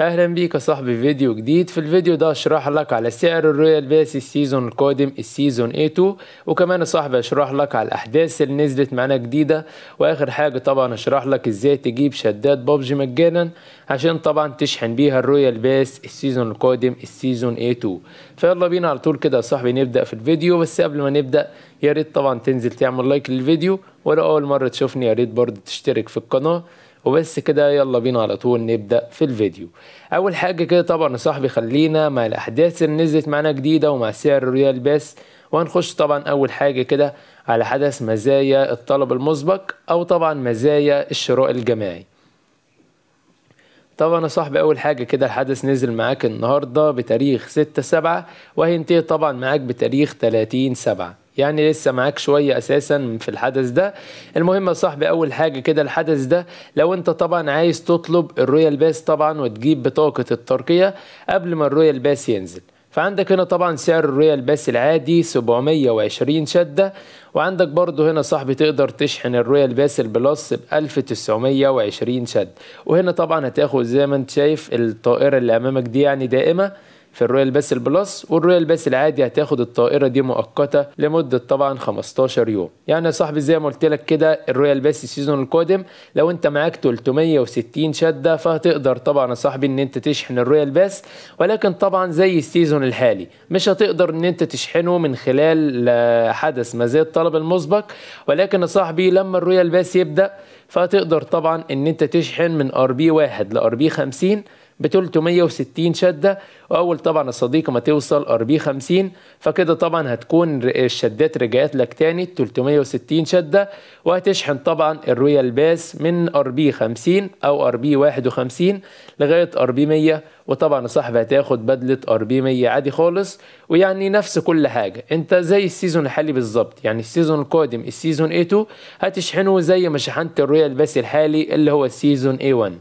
أهلا بيك يا صاحبي في فيديو جديد. في الفيديو ده اشرح لك على سعر ال Royal Pass ال season القادم ال season A2 وكمان يا صاحبي اشرح لك على الأحداث اللي نزلت معانا جديدة. وآخر حاجة طبعا اشرح لك إزاي تجيب شدات بابجي مجانا عشان طبعا تشحن بيها ال Royal Pass ال season القادم ال season A2 فيلا بينا على طول كده يا صاحبي نبدأ في الفيديو. بس قبل ما نبدأ يا ريت طبعا تنزل تعمل like للفيديو. ولو أول مرة تشوفني يا ريت برضه تشترك في القناة. وبس كده يلا بينا على طول نبدأ في الفيديو. أول حاجة كده طبعا يا صاحبي خلينا مع الأحداث اللي نزلت معانا جديدة ومع سعر الريال باس وهنخش طبعا أول حاجة كده على حدث مزايا الطلب المسبق أو طبعا مزايا الشراء الجماعي. طبعا يا صاحبي أول حاجة كده الحدث نزل معاك النهارده بتاريخ ستة سبعة وهينتهي طبعا معاك بتاريخ تلاتين سبعة. يعني لسه معاك شوية أساسا في الحدث ده. المهم يا صاحبي أول حاجة كده الحدث ده لو أنت طبعا عايز تطلب ال Royal Pass طبعا وتجيب بطاقة الترقية قبل ما ال Royal Pass ينزل. فعندك هنا طبعا سعر ال Royal Pass العادي 720 شدة. وعندك برضو هنا صاحبي تقدر تشحن ال Royal Pass ال Plus ب 1920 شدة. وهنا طبعا هتاخد زي ما أنت شايف الطائرة اللي أمامك دي يعني دائمة. في ال Royal Pass ال Plus وال Royal Pass العادي هتاخد الطائرة دي مؤقتة لمدة طبعا 15 يوم. يعني يا صاحبي زي ما قلت لك كده ال Royal Pass ال season القادم لو انت معاك 360 شدة فهتقدر طبعا يا صاحبي إن أنت تشحن ال Royal Pass ولكن طبعا زي ال season الحالي مش هتقدر إن أنت تشحنه من خلال حدث مزايا الطلب المسبق ولكن يا صاحبي لما ال Royal Pass يبدأ فهتقدر طبعا إن أنت تشحن من RP واحد ل RP 50 ب 360 شدة وأول طبعا يا صديقي ما توصل RP 50 فكده طبعا هتكون الشدات رجعت لك تاني 360 شدة وهتشحن طبعا ال Royal Pass من RP 50 أو RP 51 لغاية RP 100 وطبعا صاحبي هتاخد بدلة RP 100 عادي خالص ويعني نفس كل حاجة. أنت زي ال season الحالي بالظبط يعني ال season القادم ال season A2 هتشحنه زي ما شحنت ال Royal Pass الحالي اللي هو ال season A1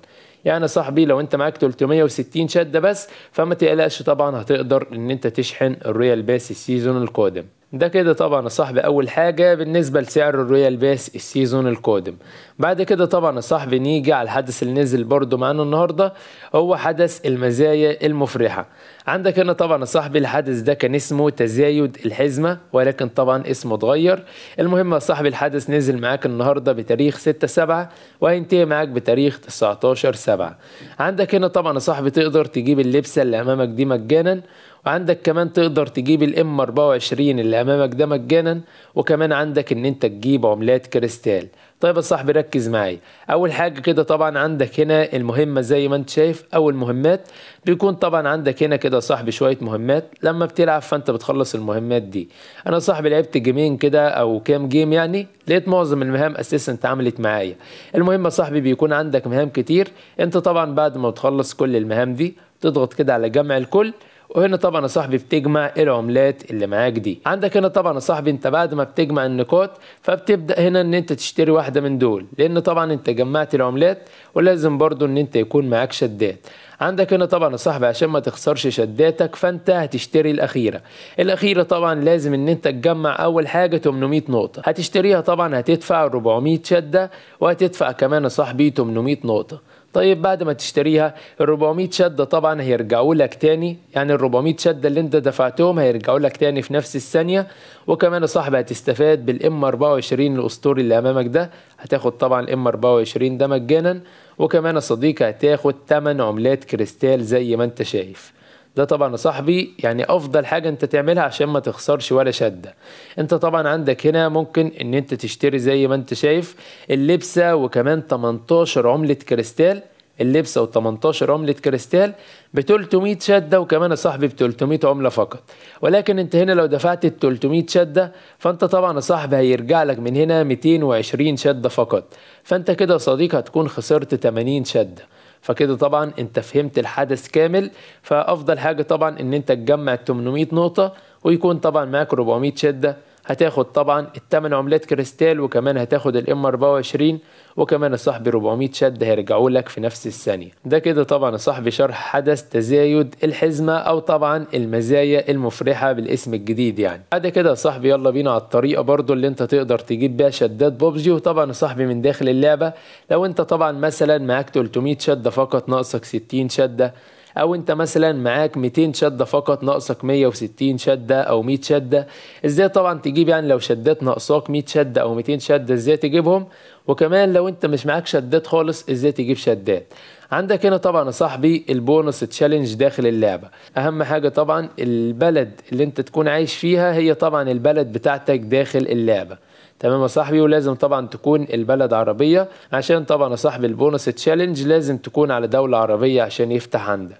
يعني صاحبي لو أنت معاك 360 شده بس فما تقلقش طبعا هتقدر إن أنت تشحن ال Royal Pass ال season القادم. ده كده طبعا يا صاحبي أول حاجة بالنسبة لسعر ال Royal Pass ال season القادم. بعد كده طبعا يا صاحبي نيجي على الحدث اللي نزل برده معانا النهارده هو حدث المزايا المفرحة. عندك هنا طبعا يا صاحبي الحدث ده كان اسمه تزايد الحزمة ولكن طبعا اسمه اتغير. المهم يا صاحبي الحدث نزل معاك النهارده بتاريخ 6 7 وهينتهي معاك بتاريخ 19 7 عندك هنا طبعا يا صاحبي تقدر تجيب اللبسة اللي أمامك دي مجانا وعندك كمان تقدر تجيب الام 24 اللي أمامك ده مجانا وكمان عندك إن أنت تجيب عملات كريستال. طيب يا صاحبي ركز معايا. أول حاجة كده طبعا عندك هنا المهمة زي ما أنت شايف أو المهمات بيكون طبعا عندك هنا كده صاحبي شوية مهمات. لما بتلعب فأنت بتخلص المهمات دي. أنا صاحبي لعبت جيمين كده أو كام جيم يعني لقيت معظم المهام أساسا اتعملت معايا. المهم يا صاحبي بيكون عندك مهام كتير. أنت طبعا بعد ما بتخلص كل المهام دي تضغط كده على جمع الكل. وهنا طبعا يا صاحبي بتجمع العملات اللي معاك دي. عندك هنا طبعا يا صاحبي انت بعد ما بتجمع النقاط فبتبدأ هنا إن أنت تشتري واحدة من دول لأن طبعا أنت جمعت العملات ولازم برضو إن أنت يكون معاك شدات. عندك هنا طبعا يا صاحبي عشان ما تخسرش شداتك فأنت هتشتري الأخيرة. الأخيرة طبعا لازم إن أنت تجمع أول حاجة 800 نقطة. هتشتريها طبعا هتدفع 400 شدة وهتدفع كمان يا صاحبي 800 نقطة. طيب بعد ما تشتريها ال 400 شدة طبعا هيرجعوا لك تاني. يعني ال 400 شدة اللي أنت دفعتهم هيرجعوا لك تاني في نفس الثانية. وكمان يا صاحبي هتستفاد بالإم 24 الأسطوري اللي أمامك ده. هتاخد طبعا الإم 24 ده مجانا. وكمان يا صديقي هتاخد 8 عملات كريستال زي ما انت شايف. ده طبعا يا صاحبي يعني أفضل حاجة انت تعملها عشان ما تخسرش ولا شدة. انت طبعا عندك هنا ممكن إن انت تشتري زي ما انت شايف اللبسة وكمان 18 عملة كريستال. اللبسة و18 عملة كريستال ب 300 شدة وكمان يا صاحبي ب 300 عملة فقط. ولكن انت هنا لو دفعت ال 300 شدة فانت طبعا يا صاحبي هيرجع لك من هنا 220 شدة فقط. فانت كده يا صديقي هتكون خسرت 80 شدة. فكده طبعا انت فهمت الحدث كامل. فأفضل حاجة طبعا إن انت تجمع 800 نقطة ويكون طبعا معاك 400 شدة. هتاخد طبعا التمن عملات كريستال وكمان هتاخد الام 24 وكمان يا صاحبي 400 شد هيرجعوا لك في نفس الثانية. ده كده طبعا يا صاحبي شرح حدث تزايد الحزمة أو طبعا المزايا المفرحة بالاسم الجديد يعني. بعد كده يا صاحبي يلا بينا على الطريقة برضو اللي انت تقدر تجيب بيها شدات بوبجي. وطبعا يا صاحبي من داخل اللعبة لو انت طبعا مثلا معاك 300 شدة فقط ناقصك 60 شدة أو أنت مثلا معاك 200 شدة فقط ناقصك 160 شدة أو 100 شدة إزاي طبعا تجيب يعني لو شدات ناقصاك 100 شدة أو 200 شدة إزاي تجيبهم؟ وكمان لو أنت مش معاك شدات خالص إزاي تجيب شدات؟ عندك هنا طبعا يا صاحبي البونص تشالنج داخل اللعبة. أهم حاجة طبعا البلد اللي أنت تكون عايش فيها هي طبعا البلد بتاعتك داخل اللعبة. تمام يا صاحبي؟ ولازم طبعا تكون البلد عربية عشان طبعا يا صاحبي ال bonus challenge لازم تكون على دولة عربية عشان يفتح عندك.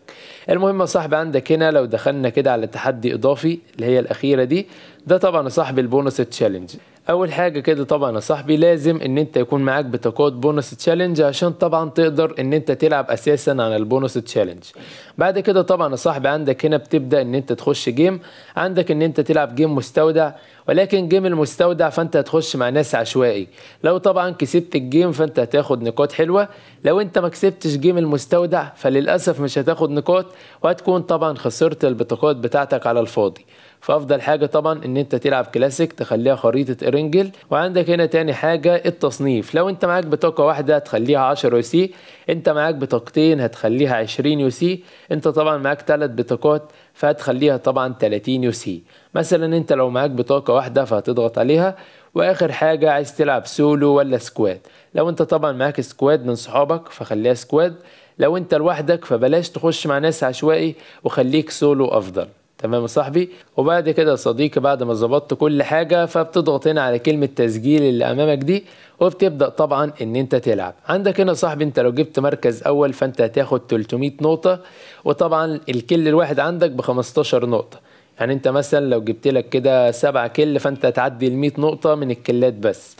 المهم يا صاحبي عندك هنا لو دخلنا كده على تحدي إضافي اللي هي الأخيرة دي ده طبعا يا صاحبي ال bonus challenge أول حاجة كده طبعا يا صاحبي لازم إن أنت يكون معاك بطاقات bonus challenge عشان طبعا تقدر إن أنت تلعب أساسا على ال bonus challenge. بعد كده طبعا يا صاحبي عندك هنا بتبدأ إن أنت تخش game عندك إن أنت تلعب game مستودع ولكن game المستودع فأنت هتخش مع ناس عشوائي. لو طبعا كسبت ال game فأنت هتاخد نقاط حلوة لو أنت ما كسبتش game المستودع فللأسف مش هتاخد نقاط وهتكون طبعا خسرت البطاقات بتاعتك على الفاضي. فأفضل حاجة طبعا إن أنت تلعب كلاسيك تخليها خريطة ارنجل وعندك هنا تاني حاجة التصنيف. لو أنت معاك بطاقة واحدة هتخليها 10 UC. أنت معاك بطاقتين هتخليها 20 UC. أنت طبعا معاك ثلاث بطاقات فهتخليها طبعا 30 UC. مثلا أنت لو معاك بطاقة واحدة فهتضغط عليها. وآخر حاجة عايز تلعب سولو ولا squad؟ لو أنت طبعا معاك squad من صحابك فخليها squad. لو أنت لوحدك فبلاش تخش مع ناس عشوائي وخليك سولو أفضل. تمام يا صاحبي؟ وبعد كده يا صديقي بعد ما ظبطت كل حاجة فبتضغط هنا على كلمة تسجيل اللي أمامك دي وبتبدأ طبعا إن أنت تلعب. عندك هنا يا صاحبي أنت لو جبت مركز أول فأنت هتاخد 300 نقطة. وطبعا الكل الواحد عندك ب 15 نقطة. يعني أنت مثلا لو جبت لك كده سبعة كل فأنت هتعدي ال 100 نقطة من الكلات بس.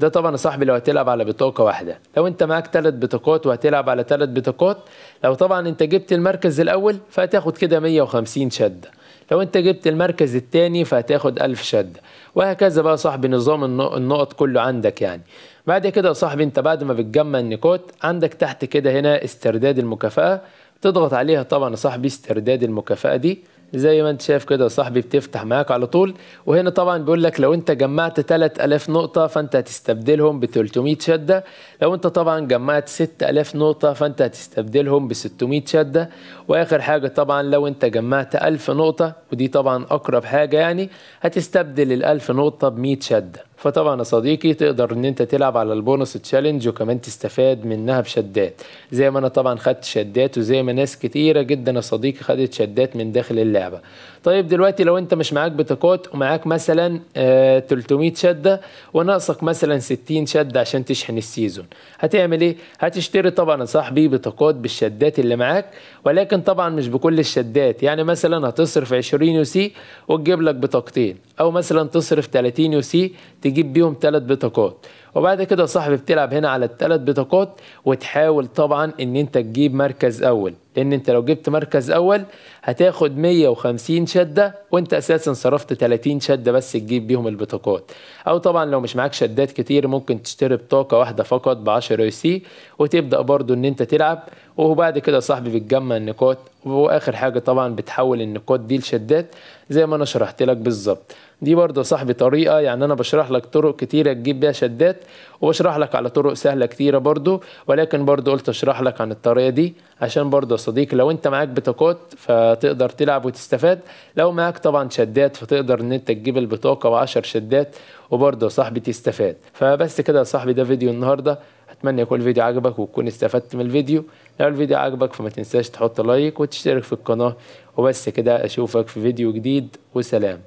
ده طبعا يا صاحبي لو هتلعب على بطاقة واحدة. لو انت معاك ثلاث بطاقات وهتلعب على ثلاث بطاقات لو طبعا انت جبت المركز الأول فهتاخد كده 150 شده لو انت جبت المركز الثاني فهتاخد 1000 شده وهكذا بقى صاحبي نظام النقط كله عندك يعني. بعد كده يا صاحبي انت بعد ما بتجمع النقاط عندك تحت كده هنا استرداد المكافأة. تضغط عليها طبعا يا صاحبي استرداد المكافأة دي. زي ما انت شايف كده صاحبي بتفتح معاك على طول. وهنا طبعا بيقول لك لو انت جمعت 3000 نقطة فانت هتستبدلهم ب 300 شدة. لو انت طبعا جمعت 6000 نقطة فانت هتستبدلهم ب 600 شدة. وآخر حاجة طبعا لو انت جمعت 1000 نقطة ودي طبعا أقرب حاجة يعني هتستبدل ال 1000 نقطة ب 100 شدة. فطبعا يا صديقي تقدر إن أنت تلعب على البونص تشالنج وكمان تستفاد منها بشدات. زي ما أنا طبعا خدت شدات وزي ما ناس كتيرة جدا يا صديقي خدت شدات من داخل اللعبة. طيب دلوقتي لو أنت مش معاك بطاقات ومعاك مثلا آه 300 شدة وناقصك مثلا 60 شدة عشان تشحن ال season هتعمل إيه؟ هتشتري طبعا يا صاحبي بطاقات بالشدات اللي معاك ولكن طبعا مش بكل الشدات. يعني مثلا هتصرف 20 UC وتجيب لك بطاقتين أو مثلا تصرف 30 UC تجيب بيهم ثلاث بطاقات وبعد كده صاحبي بتلعب هنا على الثلاث بطاقات وتحاول طبعا إن أنت تجيب مركز أول. لأن أنت لو جبت مركز أول هتاخد 150 شدة وأنت أساسا صرفت 30 شدة بس تجيب بيهم البطاقات. أو طبعا لو مش معاك شدات كتير ممكن تشتري بطاقة واحدة فقط ب 10 UC وتبدأ برضو إن أنت تلعب. وبعد كده صاحبي بتجمع النقاط. وآخر حاجة طبعا بتحول النقاط دي لشدات زي ما أنا شرحت لك بالظبط. دي برضه صاحبي طريقة يعني أنا بشرح لك طرق كتيرة تجيب بيها شدات وبشرح لك على طرق سهلة كتيره برضه ولكن برضه قلت اشرح لك عن الطريقة دي عشان برضه يا صديقي لو انت معاك بطاقات فتقدر تلعب وتستفاد لو معاك طبعا شدات فتقدر ان انت تجيب البطاقة و10 شدات وبرضه يا صاحبي تستفاد. فبس كده يا صاحبي ده فيديو النهارده أتمنى يكون الفيديو عجبك وتكون استفدت من الفيديو. لو الفيديو عجبك فما تنساش تحط لايك وتشترك في القناة وبس كده أشوفك في فيديو جديد وسلام.